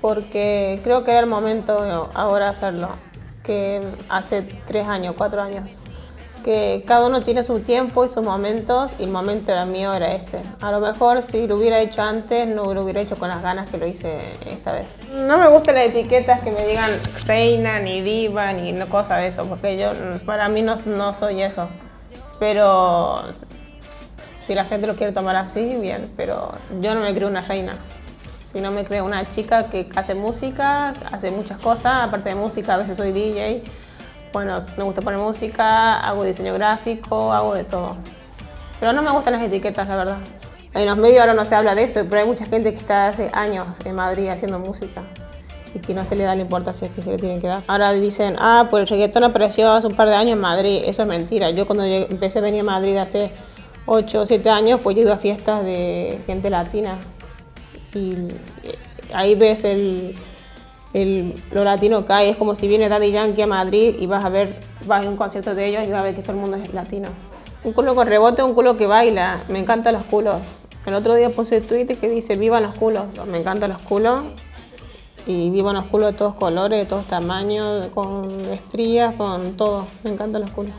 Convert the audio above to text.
porque creo que era el momento ahora hacerlo, que hace tres años, cuatro años que cada uno tiene su tiempo y sus momentos y el momento era mío era este. A lo mejor si lo hubiera hecho antes no lo hubiera hecho con las ganas que lo hice esta vez. No me gustan las etiquetas que me digan reina, ni diva, ni no cosa de eso, porque yo para mí no, no soy eso. Pero si la gente lo quiere tomar así, bien, pero yo no me creo una reina. Sino me creo una chica que hace música, hace muchas cosas, aparte de música, a veces soy DJ bueno, me gusta poner música, hago diseño gráfico, hago de todo. Pero no me gustan las etiquetas, la verdad. En los medios ahora no se habla de eso, pero hay mucha gente que está hace años en Madrid haciendo música y que no se le da la importancia que se le tienen que dar. Ahora dicen, ah, pues el reggaetón apareció hace un par de años en Madrid. Eso es mentira. Yo cuando empecé a venir a Madrid hace 8 o 7 años, pues yo iba a fiestas de gente latina. Y ahí ves el, lo latino cae. Es como si viene Daddy Yankee a Madrid y vas a ver, vas a un concierto de ellos y vas a ver que todo el mundo es latino. Un culo con rebote, un culo que baila. Me encantan los culos. El otro día puse tweet que dice vivan los culos. Me encantan los culos. Y vivan los culos de todos colores, de todos tamaños, con estrías, con todo. Me encantan los culos.